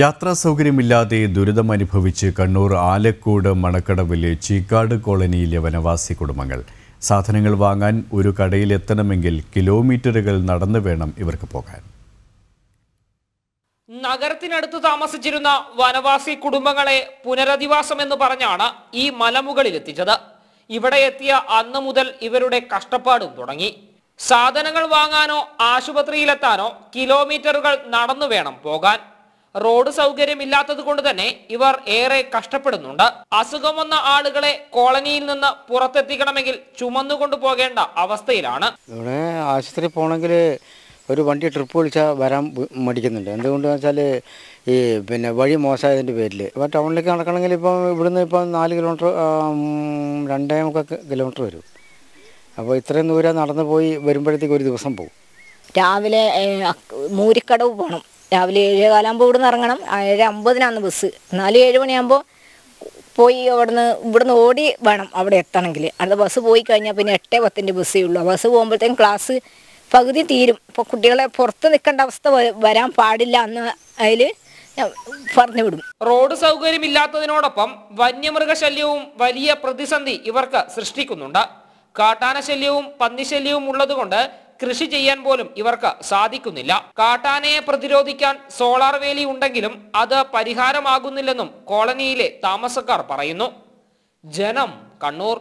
യാത്രാ സൗകര്യമില്ലാതെ ദുരിതമനുഭവിച്ച് കണ്ണൂർ ആലക്കോട് മണക്കടവിലെ ചീക്കാട് കോളനിയിലെ വനവാസി കുടുംബങ്ങൾ. സാധനങ്ങൾ വാങ്ങാൻ ഒരു കടയിലെത്തണമെങ്കിൽ കിലോമീറ്ററുകൾ നടന്നു വേണം ഇവർക്ക് പോകാൻ. നഗരത്തിനടുത്ത് താമസിച്ചിരുന്ന വനവാസി കുടുംബങ്ങളെ പുനരധിവാസം എന്ന് പറഞ്ഞാണ് ഈ മലമുകളിൽ എത്തിച്ചത് ഇവിടെ എത്തിയ അന്ന് മുതൽ ഇവരുടെ കഷ്ടപ്പാടും തുടങ്ങി. സാധനങ്ങൾ വാങ്ങാനോ ആശുപത്രിയിലെത്താനോ കിലോമീറ്ററുകൾ നടന്നു വേണം പോകാൻ. റോഡ് സൗകര്യമില്ലാത്തത് കൊണ്ട് തന്നെ ഇവർ ഏറെ കഷ്ടപ്പെടുന്നുണ്ട്. അസുഖം വന്ന ആളുകളെ കോളനിയിൽ നിന്ന് പുറത്തെത്തിക്കണമെങ്കിൽ ചുമന്നുകൊണ്ട് പോകേണ്ട അവസ്ഥയിലാണ്. ഇവിടെ ആശുപത്രി പോകണമെങ്കിൽ ഒരു വണ്ടി ട്രിപ്പ് വിളിച്ചാൽ വരാൻ മടിക്കുന്നുണ്ട്. എന്തുകൊണ്ടെന്ന് വെച്ചാൽ ഈ പിന്നെ വഴി മോശമായതിന്റെ പേരിൽ ഇപ്പോൾ ടൗണിലേക്ക് നടക്കണമെങ്കിൽ ഇപ്പം ഇവിടുന്ന് ഇപ്പം നാല് കിലോമീറ്റർ രണ്ടേ മുക്കാൽ കിലോമീറ്റർ വരും. അപ്പോൾ ഇത്രയും ദൂരം നടന്നു പോയി വരുമ്പോഴത്തേക്ക് ഒരു ദിവസം പോകും രാവിലെ മൂരിക്കടവ് പോകണം രാവിലെ ഏഴേകാലാകുമ്പോൾ ഇവിടുന്ന് ഇറങ്ങണം. ഏഴ് അമ്പതിനാണ് ബസ് എന്നാലും ഏഴ് മണിയാകുമ്പോൾ പോയി അവിടുന്ന് ഇവിടുന്ന് ഓടി വേണം അവിടെ എത്തണമെങ്കിൽ അടുത്ത ബസ് പോയി കഴിഞ്ഞാൽ പിന്നെ എട്ടേ പത്തിന്റെ ബസ്സേ ഉള്ളൂ. ബസ് പോകുമ്പോഴത്തേക്കും ക്ലാസ് പകുതി തീരും. ഇപ്പോൾ കുട്ടികളെ പുറത്ത് നിൽക്കേണ്ട അവസ്ഥ വരാൻ പാടില്ല എന്ന് അതിൽ പറഞ്ഞു വിടും റോഡ് സൗകര്യമില്ലാത്തതിനോടൊപ്പം വന്യമൃഗശല്യവും വലിയ പ്രതിസന്ധി ഇവർക്ക് സൃഷ്ടിക്കുന്നുണ്ട്. കാട്ടാന ശല്യവും പന്നിശല്യവും ഉള്ളതുകൊണ്ട് കൃഷി ചെയ്യാൻ പോലും ഇവർക്ക് സാധിക്കുന്നില്ല. കാട്ടാനയെ പ്രതിരോധിക്കാൻ സോളാർ വേലി ഉണ്ടെങ്കിലും അത് പരിഹാരമാകുന്നില്ലെന്നും കോളനിയിലെ താമസക്കാർ പറയുന്നു. ജനം കണ്ണൂർ